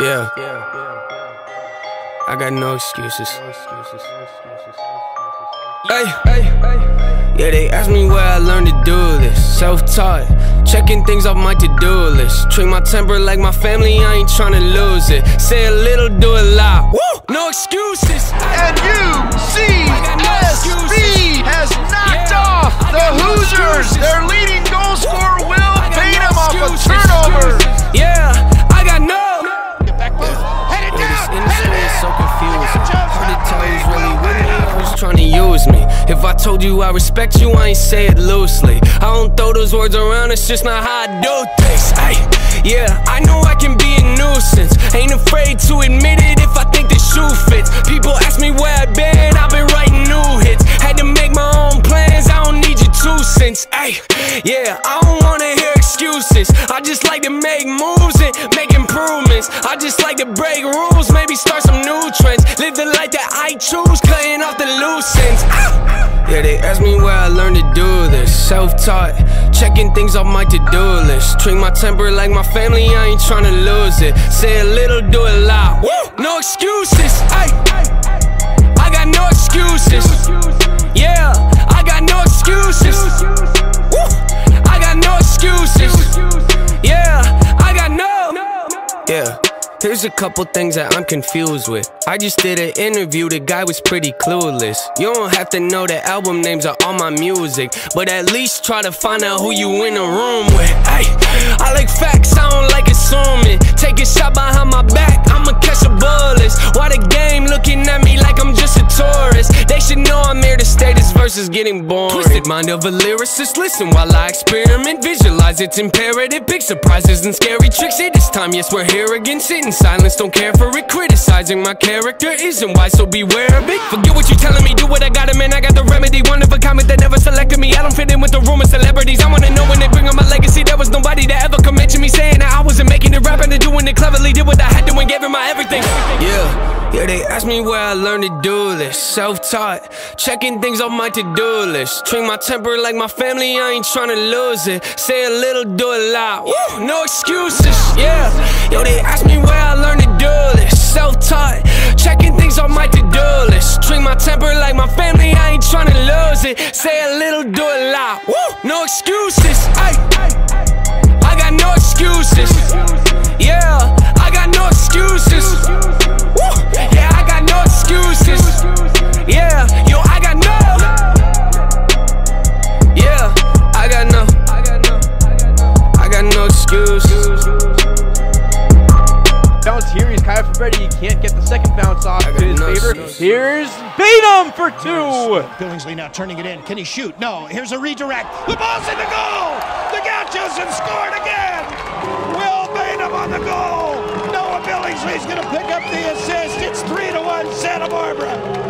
Yeah. I got no excuses. Hey, hey, hey. yeah, they ask me where I learned to do this. Self taught, checking things off my to do list. Treat my temper like my family, I ain't trying to lose it. Say a little, do a lot. Woo! No excuses. And UCSB told you I respect you, I ain't say it loosely. I don't throw those words around, it's just not how I do things. Ay, yeah, I know I can be a nuisance. Ain't afraid to admit it if I think the shoe fits. People ask me where I've been, I've been writing new hits. Had to make my own plans, I don't need your two cents. Ay, yeah, I don't wanna hear excuses. I just like to make moves and make improvements. I just like to break rules, maybe start They ask me where I learned to do this. Self taught, checking things off my to do list. Treat my temper like my family, I ain't trying to lose it. Say a little, do a lot. Woo! No excuses. Here's a couple things that I'm confused with. I just did an interview, the guy was pretty clueless. You don't have to know the album names of all my music, but at least try to find out who you in the room with. Ay, I like facts, I don't like assuming. Know I'm here to stay, this verse is getting born. Twisted mind of a lyricist, listen while I experiment. Visualize it's imperative, big surprises and scary tricks. It is time, yes, we're here again. Sit in silence, don't care for it. Criticizing my character isn't wise, so beware of it. Forget what you're telling me, do what I gotta, man. I got the remedy. One of a comment that never selected me. I don't fit in with the room of celebrities. I wanna know when they bring on my legacy. There was nobody that ever could mention me saying that I wasn't making it rapping and doing it cleverly. Did what I had to and gave it my everything. Yeah, yeah, they ask me where I learned to do this. Self taught, checking things off my to do list. Treat my temper like my family, I ain't trying to lose it. Say a little, do a lot. Woo, no excuses. Yeah, yo, they ask me where I learned to do this. Self taught, checking things off my to do list. Treat my temper like my family, I ain't trying to lose it. Say a little, do a lot. Woo, no excuses. Ay, ready. Get the second bounce off I to his no favor. excuses. Here's Baynham for two. Billingsley now turning it in. Can he shoot? No. Here's a redirect. The ball's in the goal. The Gauchos have scored again. Will Baynham on the goal. Noah Billingsley's going to pick up the assist. It's three to one Santa Barbara.